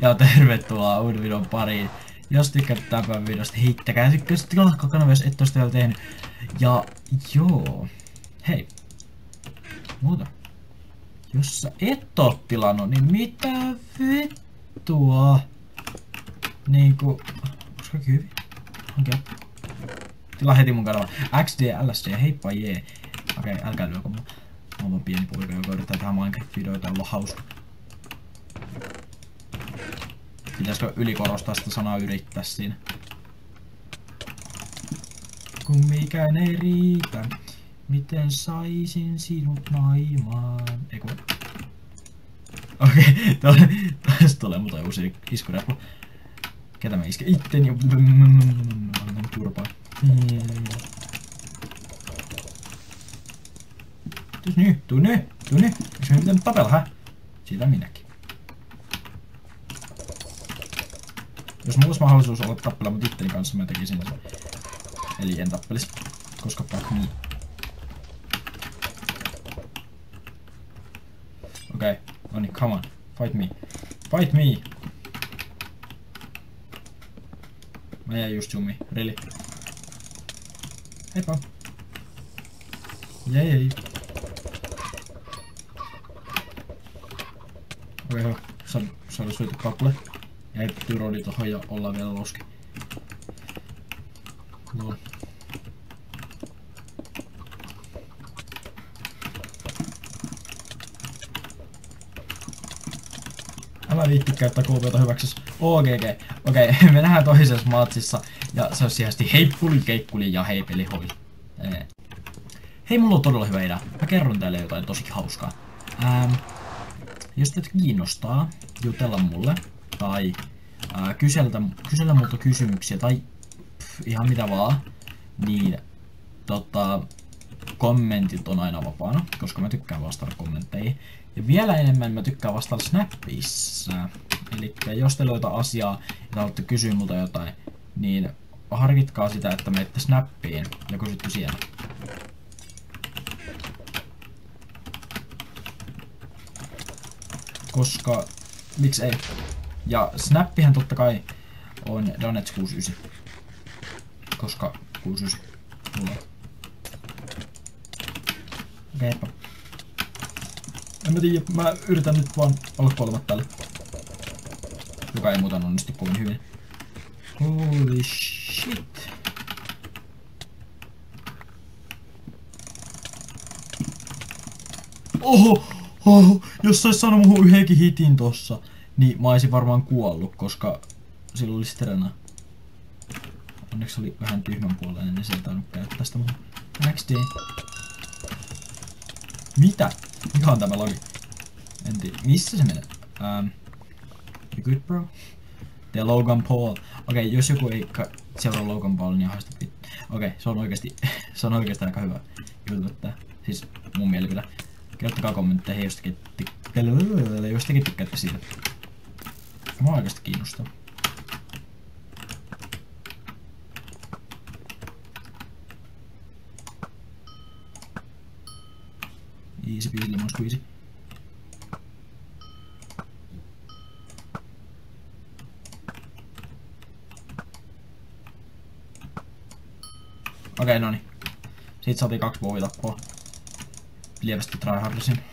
Ja tervetuloa uuden videon pariin. Jos tykkäätte tämän päivän videosta, sitten tilaa kanava, jos et ole vielä tehnyt. Ja joo. Hei. Muuta. Jos sä et oo tilannut, niin mitä vittua? Niinku... Onks kaikki hyvin? Okei. Okay. Tilaa heti mun kanava. XD, LSD, heippa jee. Okei, okay, älkää lyökö mua. Mä oon pieni poika, joka yrittää tehdä Minecraft-videoita olla hauska. Pitäisikö ylikorostaa sitä sanaa yrittää siinä? Kun mikään ei riitä, miten saisin sinut naimaan? Eiku. Okei, okay, tästä tulee muuta uusi iskureppu. Ketä mä iske itten ja... Annan turpaa. Tus nyt, tuu nyt, tuu nyt. Me pitänyt tapella, hä? Siitä minäkin. Jos mulla olisi mahdollisuus olla tappella mut itteni kanssa, mä tekisin sen. Eli en tappelis. Koska fuck me. Okei, okay. no niin, come on. Fight me. Fight me! Mä jäin just zoomiin. Really? Heippa. Jei. Okei, okay, saada syöty kappale. Jäi tyroli tohon ja ollaan vielä loski. No. Älä viitti käyttää KPta hyväksys. OGG. Okei, okay, me nähdään toisessa matsissa. Ja se on sijasti heippuli, keikkuli ja heipeli hoi. Hei, mulla on todella hyvä idea. Mä kerron teille jotain tosi hauskaa. Ähm, jos teitä kiinnostaa jutella mulle, tai ää, kyseltä, kysellä multa kysymyksiä, tai pff, ihan mitä vaan, niin tota, kommentit on aina vapaana, koska mä tykkään vastata kommentteihin. Ja vielä enemmän mä tykkään vastata Snapissa. Eli jos on jotain asiaa ja te haluatte kysyä multa jotain, niin harkitkaa sitä, että menette Snappiin ja kysytte siellä. Koska, miksi ei? Ja Snappihän totta kai on Donets 69. Koska 69 tulee. Okeipä. En mä tiedä, mä yritän nyt vaan olla kolmat tälle. Joka ei muuten onnistu kovin hyvin. Holy shit. Oho! Oho! Jos sais saanut muhun yhdenkin hitin tossa niin mä olisin varmaan kuollut, koska sillä oli strena. Onneksi oli vähän tyhmän puoleen, niin se ei tainnut käyttää sitä mun XD. Mitä? Mikä on tämä logi? En tiedä. Missä se menee? Um, you good bro? The Logan Paul. Okei, okay, jos joku ei seuraa Logan Paul, niin haista. Okei, okay, se on oikeesti, se on oikeesti aika hyvä juttu, että siis mun mielipide. Kirjoittakaa kommentteihin, jos tekin, jos tekin tykkäätte siitä. Mua oikeesti kiinnostaa. Easy peasy lemon squeezy. Okei, okay, no niin. Siitä saatiin kaksi tappoa. Lievästi tryhardasin.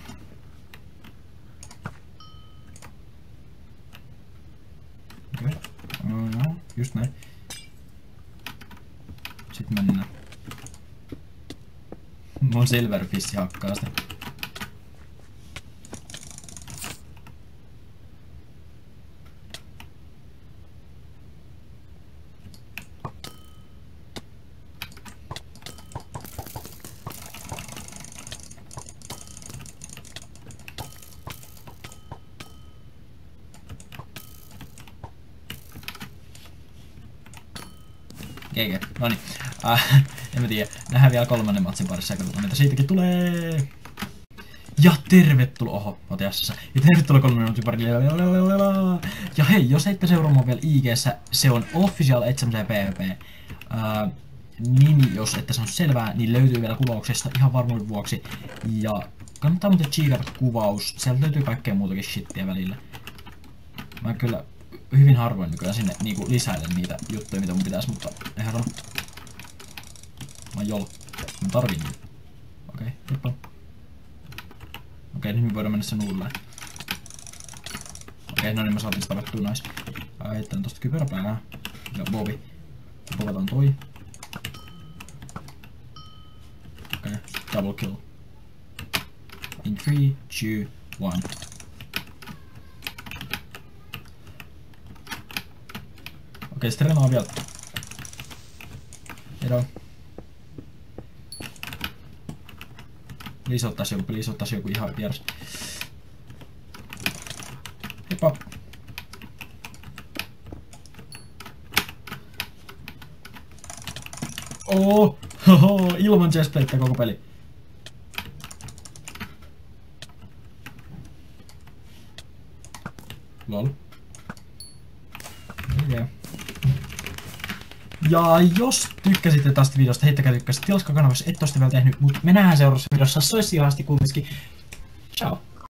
Just näin. Sitten mennään. Mun silverfish hakkaa sitä. GG. No niin. Äh, en mä tiedä. Nähdään vielä kolmannen matsin parissa ja katsotaan mitä siitäkin tulee. Ja tervetuloa, oho, Matiassa. Ja tervetuloa kolmannen matsin parissa. Ja hei, jos ette seuraa vielä ig se on official etsämisen PvP. Äh, nimi, jos ette sano selvää, niin löytyy vielä kuvauksesta ihan varmuuden vuoksi. Ja kannattaa muuten cheekata kuvaus, sieltä löytyy kaikkea muutakin shittiä välillä. Mä kyllä hyvin harvoin nykyään sinne niinku lisäilen niitä juttuja, mitä mun pitäisi, mutta eihän sama. Mä jol. Mä tarvin niitä. Okei, okay, Okei, nyt me voidaan mennä sen uudelleen. Okei, no niin mä saatiin sitä tapettua nais. Aitan tosta kypäräpääää. Ja Bobi. Povataan toi. Okei, okay, double kill. In 3, 2, 1. Okei, sitten renaa vielä. Edo. Please ottaisi joku, please ottaisi joku ihan vieras. Heippa. Oh, hoho, ilman chestplatea koko peli. Lol. Ja jos tykkäsitte tästä videosta, heittäkää tykkäsit. Tilaska kanavassa, et ole vielä tehnyt, mutta me nähdään seuraavassa videossa. Se olisi. Ciao.